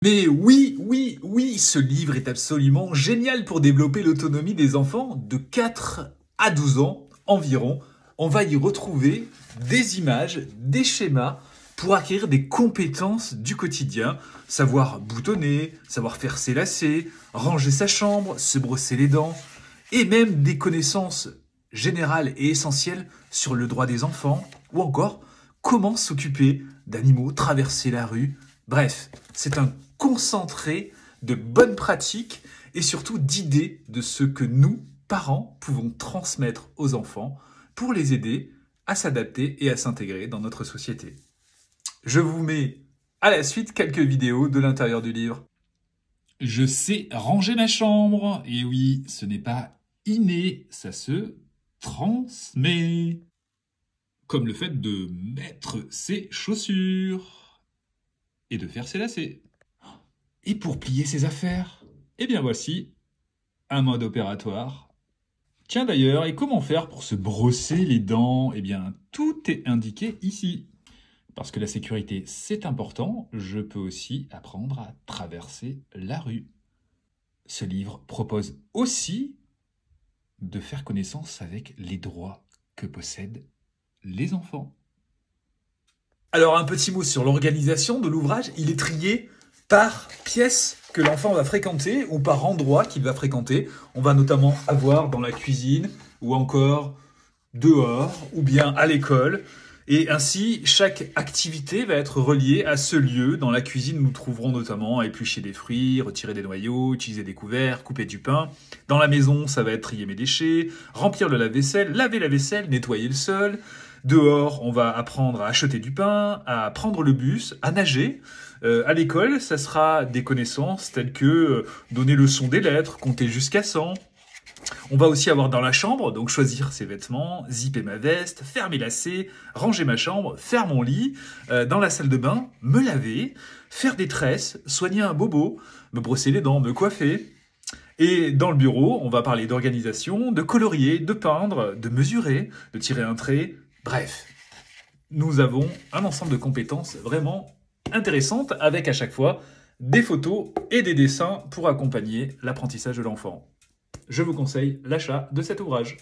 Mais oui, oui, oui, ce livre est absolument génial pour développer l'autonomie des enfants de 4 à 12 ans environ. On va y retrouver des images, des schémas pour acquérir des compétences du quotidien, savoir boutonner, savoir faire ses lacets, ranger sa chambre, se brosser les dents, et même des connaissances générales et essentielles sur le droit des enfants, ou encore comment s'occuper d'animaux, traverser la rue. Bref, c'est un concentré de bonnes pratiques et surtout d'idées de ce que nous, parents, pouvons transmettre aux enfants pour les aider à s'adapter et à s'intégrer dans notre société. Je vous mets à la suite quelques vidéos de l'intérieur du livre. Je sais ranger ma chambre. Et oui, ce n'est pas inné, ça se transmet. Comme le fait de mettre ses chaussures et de faire ses lacets. Et pour plier ses affaires, eh bien voici un mode opératoire. Tiens d'ailleurs, et comment faire pour se brosser les dents? Eh bien, tout est indiqué ici. Parce que la sécurité, c'est important, je peux aussi apprendre à traverser la rue. Ce livre propose aussi de faire connaissance avec les droits que possèdent les enfants. Alors un petit mot sur l'organisation de l'ouvrage, il est trié par pièce que l'enfant va fréquenter ou par endroit qu'il va fréquenter. On va notamment avoir dans la cuisine ou encore dehors ou bien à l'école. Et ainsi, chaque activité va être reliée à ce lieu. Dans la cuisine, nous trouverons notamment éplucher des fruits, retirer des noyaux, utiliser des couverts, couper du pain. Dans la maison, ça va être trier mes déchets, remplir le lave-vaisselle, laver la vaisselle, nettoyer le sol. Dehors, on va apprendre à acheter du pain, à prendre le bus, à nager. Euh, à l'école, ça sera des connaissances telles que euh, donner le son des lettres, compter jusqu'à 100. On va aussi avoir dans la chambre, donc choisir ses vêtements, zipper ma veste, faire mes lacets, ranger ma chambre, faire mon lit. Euh, dans la salle de bain, me laver, faire des tresses, soigner un bobo, me brosser les dents, me coiffer. Et dans le bureau, on va parler d'organisation, de colorier, de peindre, de mesurer, de tirer un trait. Bref, nous avons un ensemble de compétences vraiment intéressante avec à chaque fois des photos et des dessins pour accompagner l'apprentissage de l'enfant. Je vous conseille l'achat de cet ouvrage.